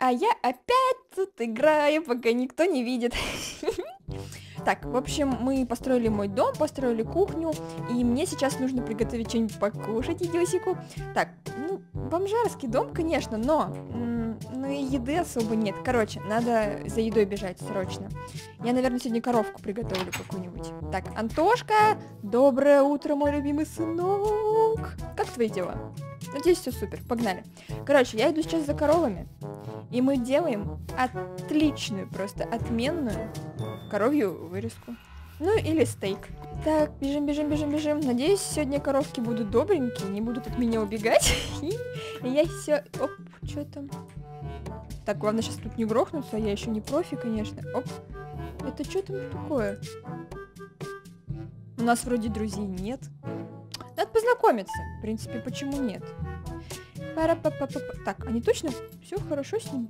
А я опять тут играю, пока никто не видит. Так, в общем, мы построили мой дом, построили кухню, и мне сейчас нужно приготовить что-нибудь покушать Идиосику. Так, ну, бомжарский дом, конечно, но, ну и еды особо нет. Короче, надо за едой бежать срочно. Я, наверное, сегодня коровку приготовлю какую-нибудь. Так, Антошка, доброе утро, мой любимый сынок. Как твои дела? Надеюсь, все супер, погнали. Короче, я иду сейчас за коровами, и мы делаем отличную, просто отменную коровью вырезку. Ну или стейк. Так, бежим, бежим, бежим, бежим. Надеюсь, сегодня коровки будут добренькие, не будут от меня убегать. И я все... Оп, что там? Так, главное сейчас тут не грохнуться, я еще не профи, конечно. Оп. Это что там такое? У нас вроде друзей нет. Надо познакомиться. В принципе, почему нет? Так, они точно все хорошо с ним?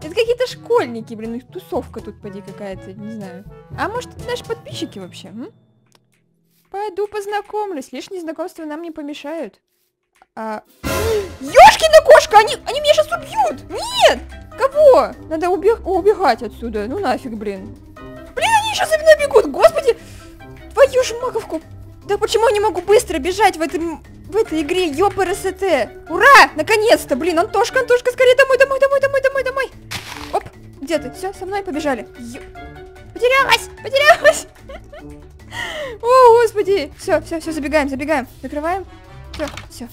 Это какие-то школьники, блин, их тусовка тут поди какая-то, не знаю. А может, это наши подписчики вообще, м? Пойду познакомлюсь, лишние знакомства нам не помешают. А... Ёшкина кошка, они, они меня сейчас убьют! Нет! Кого? Надо убег... убегать отсюда, ну нафиг, блин. Блин, они сейчас мной бегут, господи! Твою ж маковку! Да почему я не могу быстро бежать в этом в этой игре СТ. Ура! Наконец-то! Блин, Антошка, Антошка, скорее домой, домой, домой, домой, домой, домой! Оп, где ты? Все, со мной побежали. Ё... Потерялась! Потерялась! О, господи! Все, все, все, забегаем, забегаем. Закрываем. Все, все.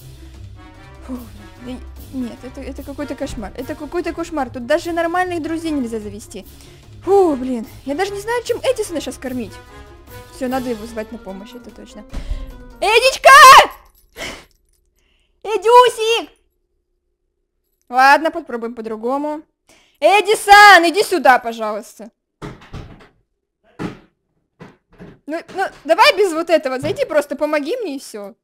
Нет, это, это какой-то кошмар. Это какой-то кошмар. Тут даже нормальных друзей нельзя завести. Фу, блин. Я даже не знаю, чем Эдисона сейчас кормить. Все, надо его звать на помощь, это точно. Эдичка! Ладно, попробуем по-другому. Эдисан, иди сюда, пожалуйста. Ну, ну, давай без вот этого. Зайди просто, помоги мне и все.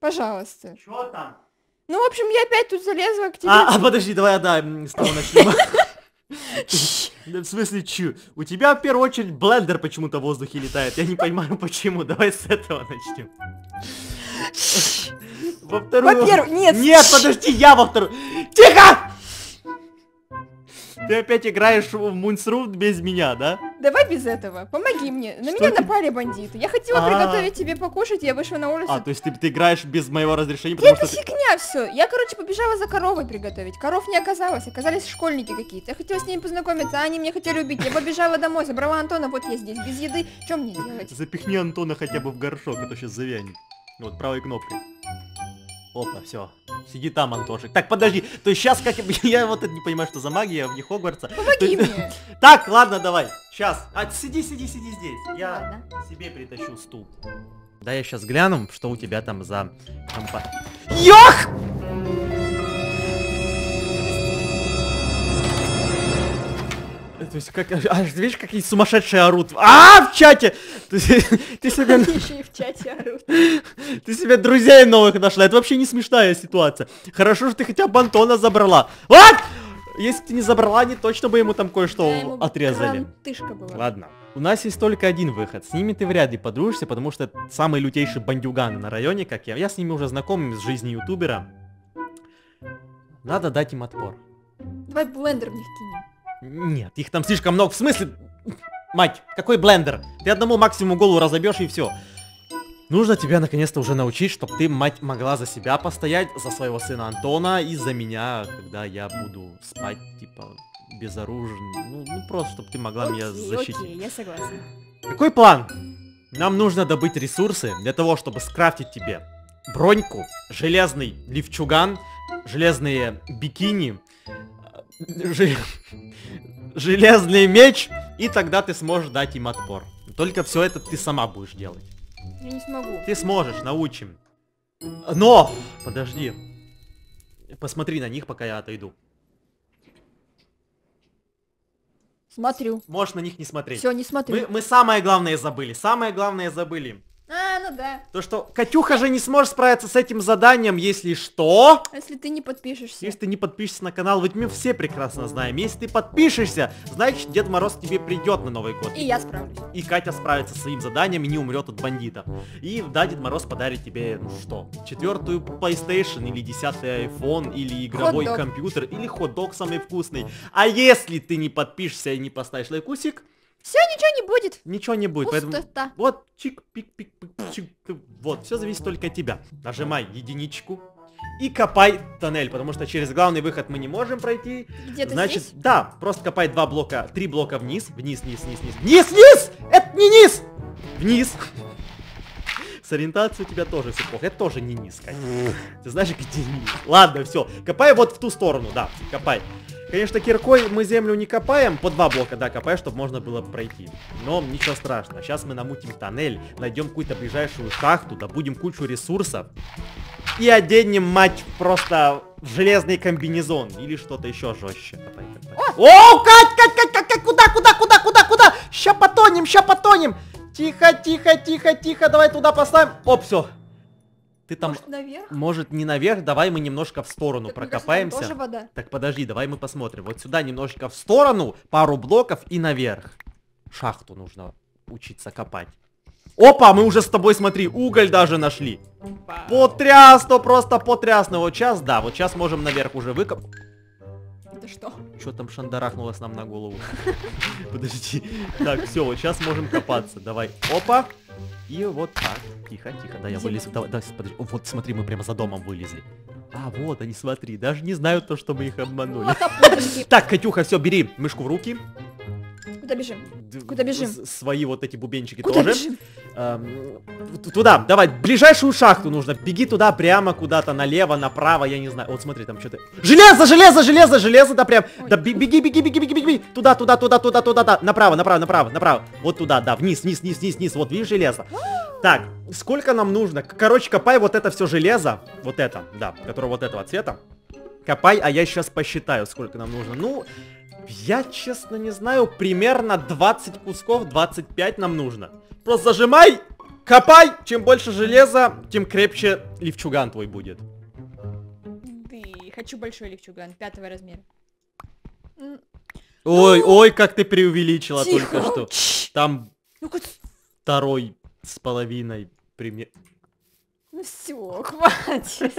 Пожалуйста. Что там? Ну, в общем, я опять тут залезла к тебе. А, а подожди, давай, да, с того начнем. В смысле, чу? У тебя в первую очередь блендер почему-то в воздухе летает. Я не понимаю почему. Давай с этого начнем. Во вторую... Во-первых, нет. Нет, подожди, я во вторую. Тихо! Ты опять играешь в Мунсрут без меня, да? Давай без этого. Помоги мне. На Что меня ты- напали бандиты. Я хотела А. приготовить тебе покушать, я вышла на улицу. А, то есть ты, ты играешь без моего разрешения, потому Это что ты... фигня все. Я, короче, побежала за коровой приготовить. Коров не оказалось, оказались школьники какие-то. Я хотела с ними познакомиться, а они меня хотели убить. Я побежала домой, забрала Антона, вот я здесь, без еды. Что мне делать? Запихни Антона хотя бы в горшок, а то сейчас завянет. Вот правой кнопкой. Опа, все. Сиди там, Антошек. Так, подожди. То есть сейчас как... Я вот это не понимаю, что за магия в Хогвартса. Помоги То- мне. Так, ладно, давай. Сейчас. А, сиди, сиди, сиди здесь. Я Ладно. себе притащу стул. Да, я сейчас гляну, что у тебя там за компа... Ёх! То есть, как, аж, видишь, какие сумасшедшие орут. А, в чате! Ты, ты себе, Они еще и в чате орут. ты себе друзей новых нашла. Это вообще не смешная ситуация. Хорошо, что ты хотя бы Антона забрала. Вот! Если ты не забрала, они точно бы ему там кое-что отрезали. была. Ладно. У нас есть только один выход. С ними ты вряд ли подружишься, потому что это самые лютейшие бандюганы на районе, как я. Я с ними уже знаком из жизни ютубера. Надо дать им отпор. Давай блендер в них кинем. Нет, их там слишком много. В смысле? Мать, какой блендер? Ты одному максимум голову разобьешь и все. Нужно тебя наконец-то уже научить, чтобы ты, мать, могла за себя постоять, за своего сына Антона и за меня, когда я буду спать, типа, безоружен. Ну, ну просто, чтобы ты могла меня Окей, защитить. Окей, я согласна. Какой план? Нам нужно добыть ресурсы для того, чтобы скрафтить тебе броньку, железный лифчуган, железные бикини, железный меч, и тогда ты сможешь дать им отпор. Только все это ты сама будешь делать. Я не смогу. Ты сможешь, научим. Но! Подожди. Посмотри на них, пока я отойду. Смотрю. Можешь на них не смотреть. Все, не смотрю. Мы, мы самое главное забыли. Самое главное забыли. Ну да. То, что Катюха же не сможет справиться с этим заданием, если что... Если ты не подпишешься. Если ты не подпишешься на канал, ведь мы все прекрасно знаем. Если ты подпишешься, значит Дед Мороз тебе придет на Новый год. И я справлюсь. И Катя справится со своим заданием и не умрет от бандитов. И да, Дед Мороз подарит тебе, ну что, четвертую PlayStation или десятый iPhone или игровой компьютер или хот-дог самый вкусный. А если ты не подпишешься и не поставишь лайкусик, Все, ничего не будет. ничего не будет. Поэтому Пустота. вот, чик, пик, пик, пик, чик, вот, все зависит только от тебя. Нажимай единичку и копай тоннель, потому что через главный выход мы не можем пройти. Где-то Значит, здесь? да, просто копай два блока, три блока вниз, вниз, вниз, вниз, вниз, вниз, вниз! Это не низ! Вниз! С ориентацией у тебя тоже все плохо. Это тоже не низ, Катя. Ты знаешь, где низ? Ладно, все. Копай вот в ту сторону, да, копай. Конечно, киркой мы землю не копаем, по два блока, да, копай, чтобы можно было пройти. Но ничего страшного, сейчас мы намутим тоннель, найдем какую-то ближайшую шахту, добудем кучу ресурсов и оденем мать просто железный комбинезон или что-то еще жестче. Копай. О, Кать, Кать, Кать, Кать, Кать, куда, куда, куда, куда, куда? Ща потонем, ща потонем. Тихо, тихо, тихо, тихо, давай туда поставим. Оп, все. Ты там, Может, наверх? может не наверх, давай мы немножко в сторону Так, мне кажется, прокопаемся. тоже вода. Так подожди, давай мы посмотрим. Вот сюда немножечко в сторону, пару блоков и наверх. Шахту нужно учиться копать. Опа, мы уже с тобой, смотри, уголь даже нашли. Потрясно, просто потрясно. Вот сейчас, да, вот сейчас можем наверх уже выкоп... Это что? Что там шандарахнулось нам на голову? Подожди. Так, все, вот сейчас можем копаться. Давай. Опа. И вот так. Тихо, тихо. Да, я Где вылез. Давай, давай, подожди. О, Вот, смотри, мы прямо за домом вылезли. А, вот они, смотри. Даже не знают то, что мы их обманули. Так, Катюха, все, бери мышку в руки. Куда бежим? Куда бежим? Свои вот эти бубенчики Куда тоже. бежим? Эм, туда, давай, ближайшую шахту нужно. Беги туда прямо куда-то, налево, направо, я не знаю. Вот смотри, там что-то. Железо, железо, железо, железо, да прям. Ой. Да бе- беги, беги, беги, беги, беги. Туда, туда, туда, туда, туда, да. Направо, направо, направо, направо. Вот туда, да, вниз, вниз, вниз, вниз, вниз. Вот видишь железо. Так, сколько нам нужно? Короче, копай вот это все железо. Вот это, да, которое вот этого цвета. Копай, а я сейчас посчитаю, сколько нам нужно. Ну, я честно не знаю, примерно 20 кусков, 25 нам нужно. Просто зажимай, копай, чем больше железа, тем крепче лифчуган твой будет. Ты, хочу большой лифчуган, пятого размера. Ой, ой, как ты преувеличила Тихо. только что. Там Ну-ка, второй с половиной пример. ну все, хватит.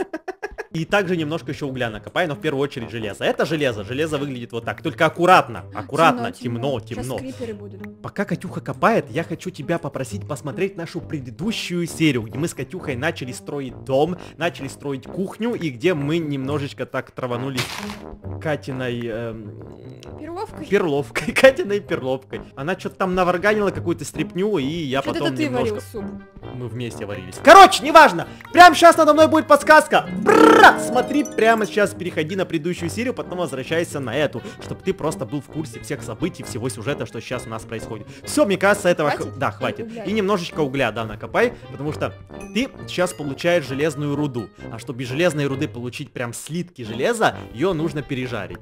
И также немножко еще угля накопай, но в первую очередь железо. Это железо, железо выглядит вот так. Только аккуратно, аккуратно, темно, темно. Будут. Пока Катюха копает, я хочу тебя попросить посмотреть нашу предыдущую серию, где мы с Катюхой начали строить дом, начали строить кухню, и где мы немножечко так траванулись Катиной эм, Перловкой? перловкой, Катиной перловкой. Она что-то там наварганила какую-то стряпню, и я Что-то потом немножко... варил суп. Мы вместе варились. Короче, неважно. Прямо сейчас надо мной будет подсказка. Бра! Смотри, прямо сейчас переходи на предыдущую серию, потом возвращайся на эту, чтобы ты просто был в курсе всех событий, всего сюжета, что сейчас у нас происходит. Все, мне кажется, этого... Хватит? Да, хватит. угля. И немножечко угля, да, накопай, потому что ты сейчас получаешь железную руду. А чтобы из железной руды получить прям слитки железа, ее нужно пережарить.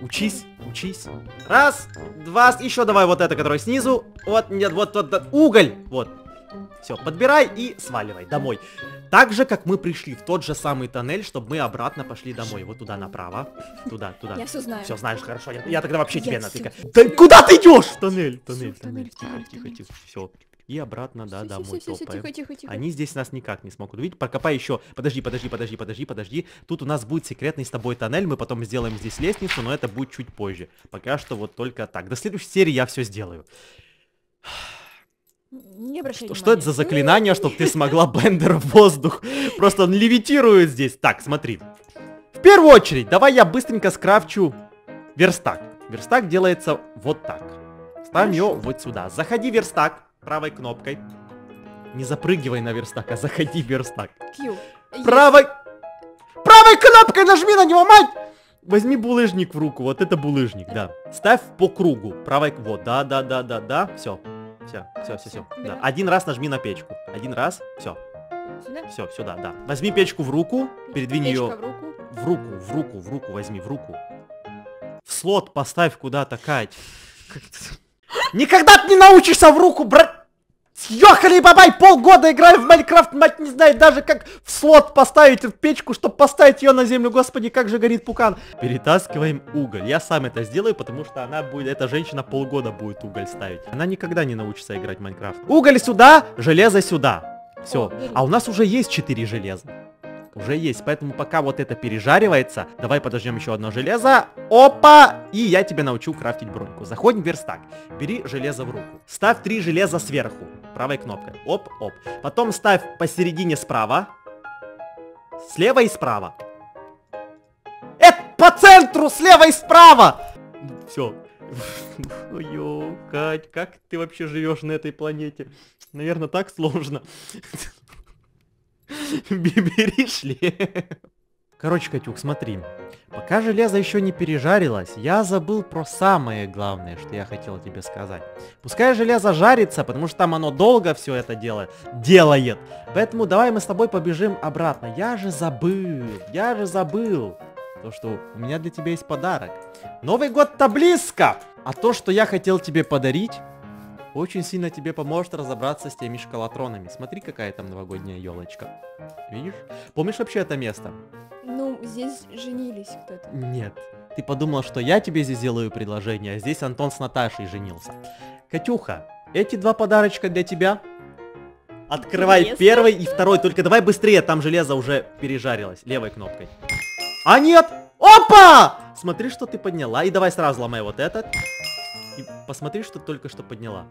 Учись, учись. Раз, два, еще давай вот это, которое снизу. Вот, нет, вот, вот, вот, уголь. Вот. Все, подбирай и сваливай домой. Так же, как мы пришли в тот же самый тоннель, чтобы мы обратно пошли домой. Вот туда направо. Туда, туда. Я все знаю. Все, знаешь, хорошо. Я, я тогда вообще Я тебе натыкаю. Да куда ты идешь? Тоннель, тоннель, тоннель. Тихо, тихо, тихо. И обратно, да, Всё, домой всё, всё, топаем. Тихо, тихо, тихо. Они здесь нас никак не смогут увидеть. Прокопай еще. Подожди, подожди, подожди, подожди, подожди. Тут у нас будет секретный с тобой тоннель. Мы потом сделаем здесь лестницу, но это будет чуть позже. Пока что вот только так. До следующей серии я все сделаю. Не обращай Что, внимания. что это за заклинание, чтобы ты смогла блендер в воздух? Просто он левитирует здесь. Так, смотри. В первую очередь, давай я быстренько скрафчу верстак. Верстак делается вот так. Ставим его вот сюда. Заходи в верстак правой кнопкой. Не запрыгивай на верстак, а заходи в верстак. Есть. Правой... Правой кнопкой нажми на него, мать! Возьми булыжник в руку, вот это булыжник, да. Ставь по кругу. Правой... Вот, да, да, да, да, да. Все. Все, все, все, все. Да. Один раз нажми на печку. Один раз. Все. Сюда. Все, сюда, да. Возьми печку в руку, передвинь Печка ее в руку. в руку, в руку, в руку, возьми, в руку. В слот поставь куда-то, Кать. Никогда ты не научишься в руку брать! Ёхали бабай, полгода играю в Майнкрафт, мать не знает даже как в слот поставить в печку, чтобы поставить ее на землю. Господи, как же горит пукан. Перетаскиваем уголь. Я сам это сделаю, потому что она будет, эта женщина полгода будет уголь ставить. Она никогда не научится играть в Майнкрафт. Уголь сюда, железо сюда. Все. А у нас уже есть 4 железа. Уже есть, поэтому пока вот это пережаривается, давай подождем еще одно железо. Опа! И я тебя научу крафтить броньку. Заходим в верстак. Бери железо в руку. Ставь три железа сверху. Правой кнопкой. Оп, оп. Потом ставь посередине справа. Слева и справа. Это по центру, слева и справа! Все. Ой, Кать, как ты вообще живешь на этой планете? Наверное, так сложно. Бери шлем. Короче, Катюк, смотри. Пока железо еще не пережарилось, я забыл про самое главное, что я хотел тебе сказать. Пускай железо жарится, потому что там оно долго все это делает. Делает. Поэтому давай мы с тобой побежим обратно. Я же забыл. Я же забыл. То, что у меня для тебя есть подарок. Новый год-то близко! А то, что я хотел тебе подарить, очень сильно тебе поможет разобраться с теми шкалатронами. Смотри, какая там новогодняя елочка. Видишь? Помнишь вообще это место? Ну, здесь женились кто-то. Нет. Ты подумал, что я тебе здесь делаю предложение, а здесь Антон с Наташей женился. Катюха, эти два подарочка для тебя. Открывай Интересно. первый и второй, только давай быстрее, там железо уже пережарилось, левой кнопкой. А нет! Опа! Смотри, что ты подняла, и давай сразу ломай вот этот. И посмотри, что только что подняла.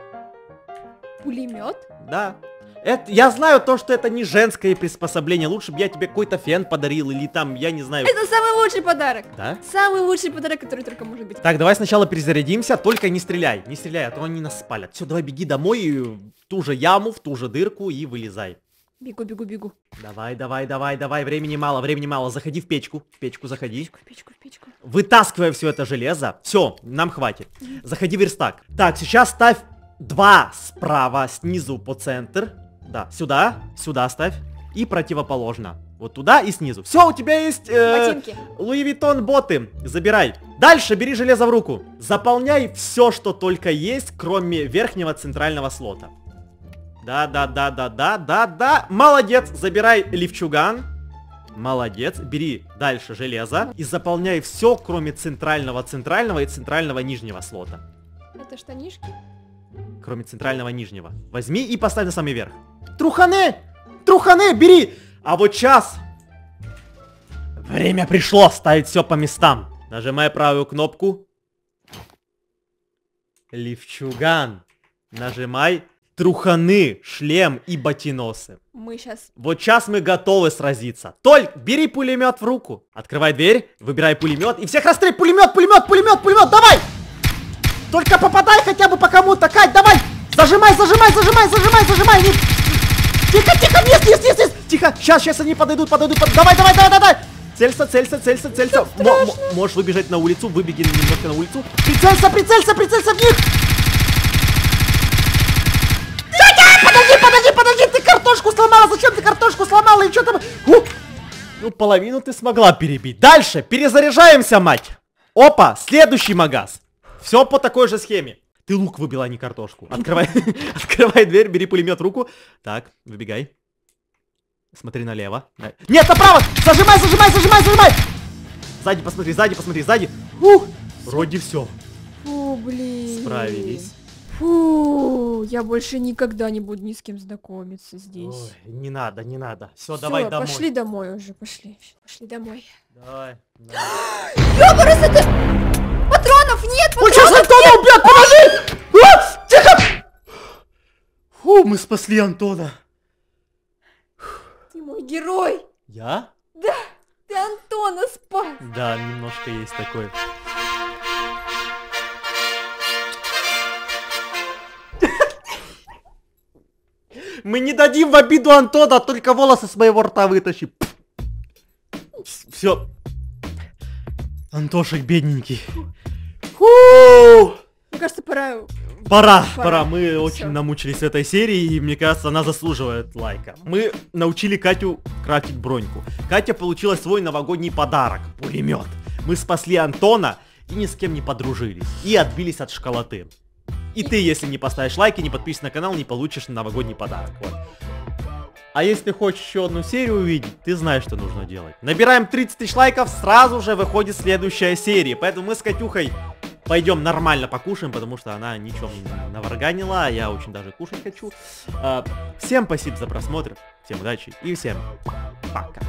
Пулемет? Да. Это, я знаю то, что это не женское приспособление. Лучше бы я тебе какой-то фен подарил или там, я не знаю. Это самый лучший подарок. Да? Самый лучший подарок, который только может быть. Так, давай сначала перезарядимся, только не стреляй. Не стреляй, а то они нас спалят. Все, давай беги домой, в ту же яму, в ту же дырку и вылезай. Бегу, бегу, бегу. Давай, давай, давай, давай, времени мало, времени мало. Заходи в печку, в печку заходи. В печку, в печку. Вытаскивай все это железо. Все, нам хватит. Заходи в верстак. Так, сейчас ставь два справа, снизу по центр. Да, сюда, сюда ставь. И противоположно. Вот туда и снизу. Все, у тебя есть... э, Ботинки. Луи Виттон боты. Забирай. Дальше бери железо в руку. Заполняй все, что только есть, кроме верхнего центрального слота. Да, да, да, да, да, да, да. Молодец. Забирай лифчуган. Молодец. Бери дальше железо. И заполняй все, кроме центрального центрального и центрального нижнего слота. Это штанишки? Кроме центрального нижнего. Возьми и поставь на самый верх. Труханы! Труханы, бери! А вот сейчас... Время пришло ставить все по местам. Нажимай правую кнопку. Левчуган. Нажимай труханы, шлем и ботиносы. Мы сейчас... Вот сейчас мы готовы сразиться. Толь, бери пулемет в руку. Открывай дверь, выбирай пулемет и всех расстрель. Пулемет, пулемет, пулемет, пулемет, давай! Только попадай хотя бы по кому-то, Кать, давай! Зажимай, зажимай, зажимай, зажимай, зажимай! Не- Тихо, тихо, вниз, вниз, вниз, вниз! Тихо, сейчас, сейчас они подойдут, подойдут, под- давай, давай, давай, давай! Целься, целься, целься, целься. Мо- можешь выбежать на улицу, выбеги немножко на улицу. Прицелься, прицелься, прицелься в них! Картошку сломала, зачем ты картошку сломала и что там? У! Ну, половину ты смогла перебить. Дальше, перезаряжаемся, мать. Опа, следующий магаз. Все по такой же схеме. Ты лук выбила, а не картошку. Открывай, открывай дверь, бери пулемет в руку. Так, выбегай. Смотри налево. На- Нет, направо! Зажимай, зажимай, зажимай, зажимай! Сзади посмотри, сзади посмотри, сзади. Ух! Вроде все. Фу, блин. Справились. Фу, я больше никогда не буду ни с кем знакомиться здесь. Ой, не надо, не надо. Все, Всё, давай домой. пошли домой уже, пошли. Пошли домой. Давай. давай. Ёбарас, это... Патронов нет, Он патронов сейчас Антона убьет, подожди! А, тихо! Фу, мы спасли Антона. Ты мой герой. Я? Да, ты Антона спас. Да, немножко есть такой. Мы не дадим в обиду Антона, только волосы с моего рта вытащи. Все. Антошек бедненький. Фу! Мне кажется, пора... Пора, пора, Пора. Мы Всё. очень намучились этой серии, и мне кажется, она заслуживает лайка. Мы научили Катю крафтить броньку. Катя получила свой новогодний подарок – пулемет. Мы спасли Антона и ни с кем не подружились. И отбились от школоты. И ты, если не поставишь лайк и не подпишешься на канал, не получишь новогодний подарок. Вот. А если хочешь еще одну серию увидеть, ты знаешь, что нужно делать. Набираем 30 тысяч лайков, сразу же выходит следующая серия. Поэтому мы с Катюхой пойдем нормально покушаем, потому что она ничего не наварганила, а я очень даже кушать хочу. А, всем спасибо за просмотр, всем удачи и всем пока.